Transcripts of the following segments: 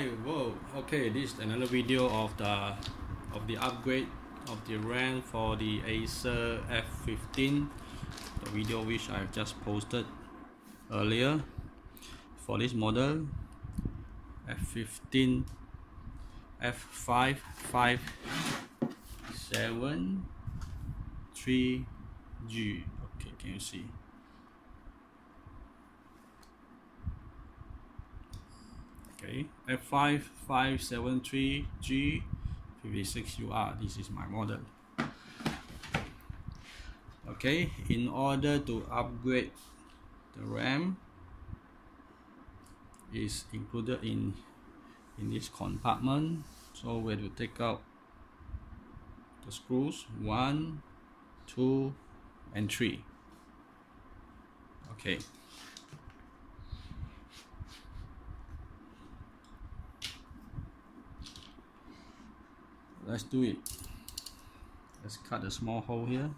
hi whoa okay this is another video of the of the upgrade of the RAM for the Acer F15 the video which I've just posted earlier for this model F15 F5 5 7 3G okay can you see okay F5 573G 56UR this is my model. Okay in order to upgrade the RAM is included in in this compartment. So we have to take out the screws one two and three. Okay let's do it. Let's cut a small hole here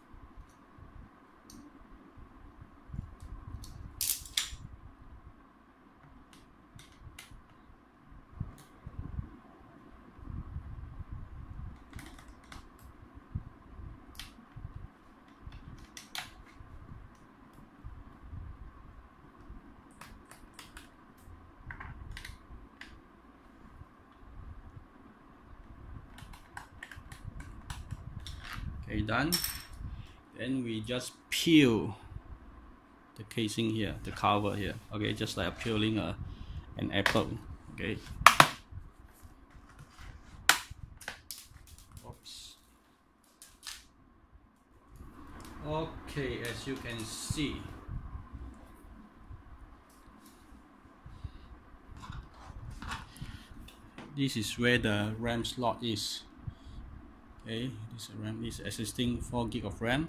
okay done. Then we just peel the casing here the cover here. Okay just like peeling a an apple. Okay. Oops. okay as you can see. This is where the RAM slot is okay this RAM is existing 4 gig of RAM.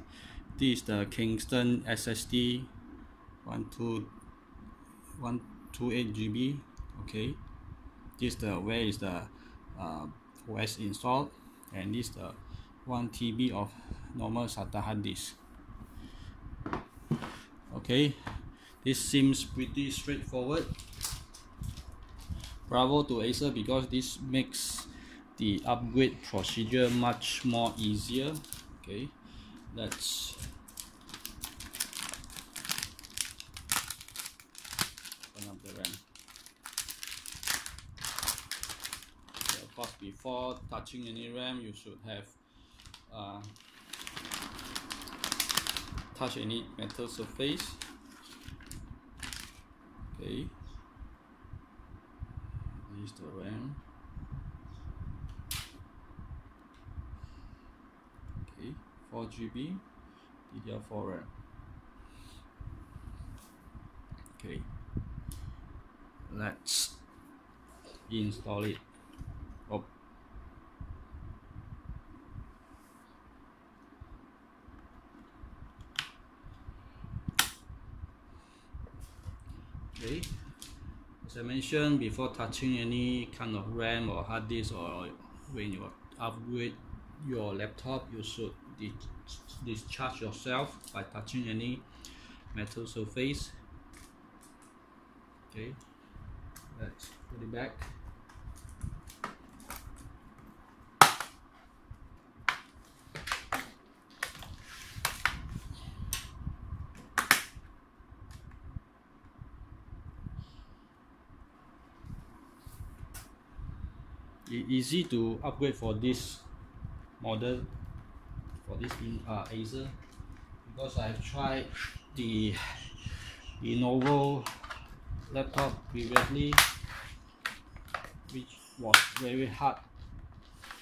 This is the Kingston SSD 128 GB okay. This the where is the uh, OS installed and this is the 1 TB of normal SATA hard disk. Okay this seems pretty straightforward. Bravo to Acer because this makes the upgrade procedure much more easier. Okay let's open up the RAM. Okay, of course before touching any RAM you should have uh, touch any metal surface. Okay this is the RAM okay 4 GB DDR4 RAM okay. Let's install it. Oh. okay. As I mentioned before touching any kind of RAM or hard disk or when you upgrade your laptop you should discharge yourself by touching any metal surface. Okay let's put it back. Easy to upgrade for this model for this uh, Acer because I've tried the Lenovo laptop previously which was very hard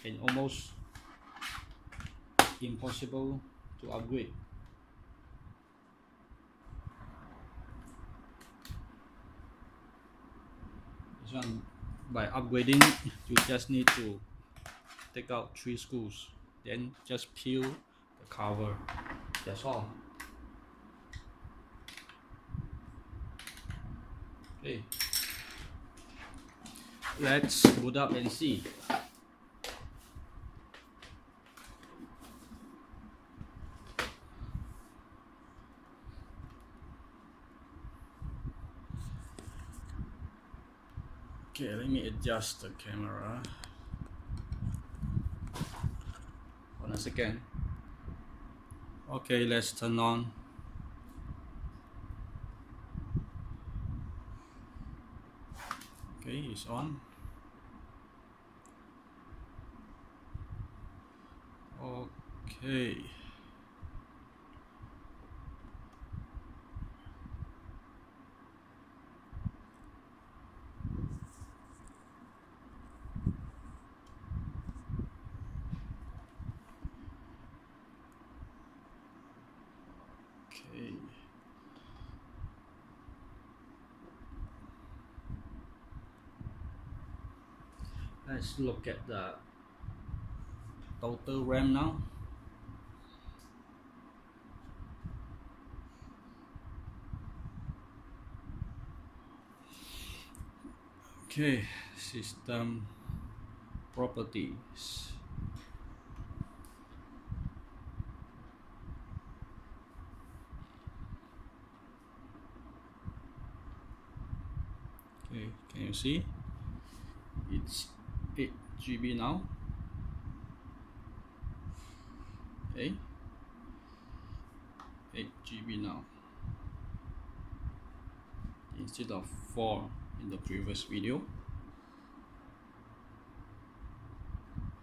and almost impossible to upgrade. This one by upgrading you just need to take out three screws then just peel the cover. That's all. Okay. Let's boot up and see. Okay let me adjust the camera Hold on a second okay let's turn on. Okay it's on. Okay Okay. Let's look at the total RAM now. Okay, system properties. okay see. It's 8 GB now. Okay. 8 GB now. Instead of 4 in the previous video.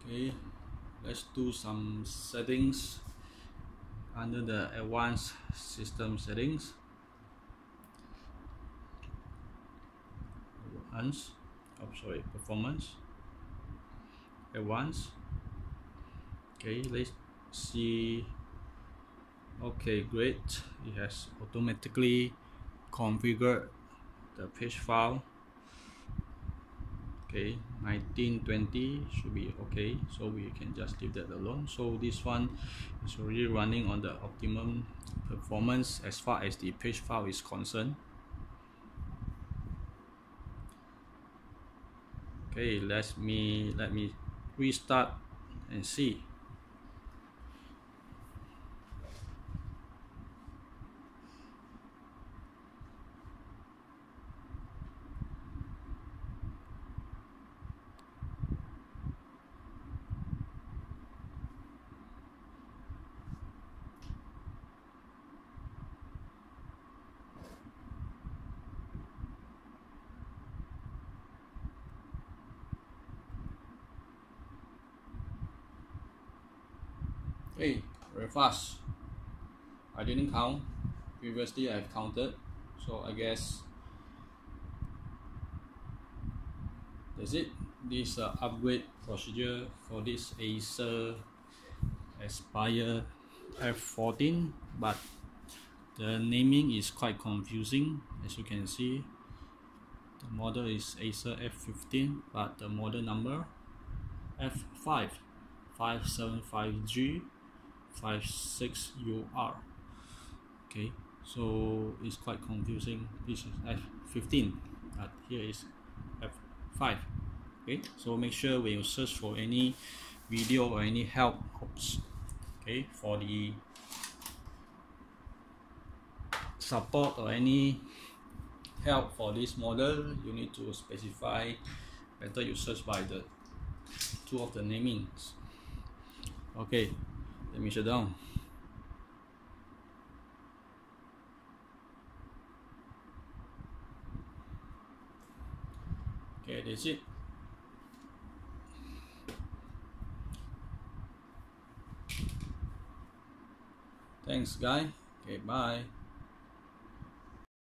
Okay. Let's do some settings under the advanced system settings advanced oh sorry performance. Advanced okay let's see. Okay great. It has automatically configured the page file. Okay 1920 should be okay so we can just leave that alone. So this one is already running on the optimum performance as far as the page file is concerned okay let me let me restart and see hey very fast I didn't count. Previously I've counted. So I guess that's it. This uh, upgrade procedure for this Acer Aspire F14 but the naming is quite confusing as you can see. The model is Acer F15 but the model number F5 575G 56UR okay so it's quite confusing. This is F15 but here is F5 okay so make sure when you search for any video or any help okay for the support or any help for this model you need to specify better you search by the two of the namings. Okay let me shut down. Okay, that's it. Thanks, guy. Okay, bye.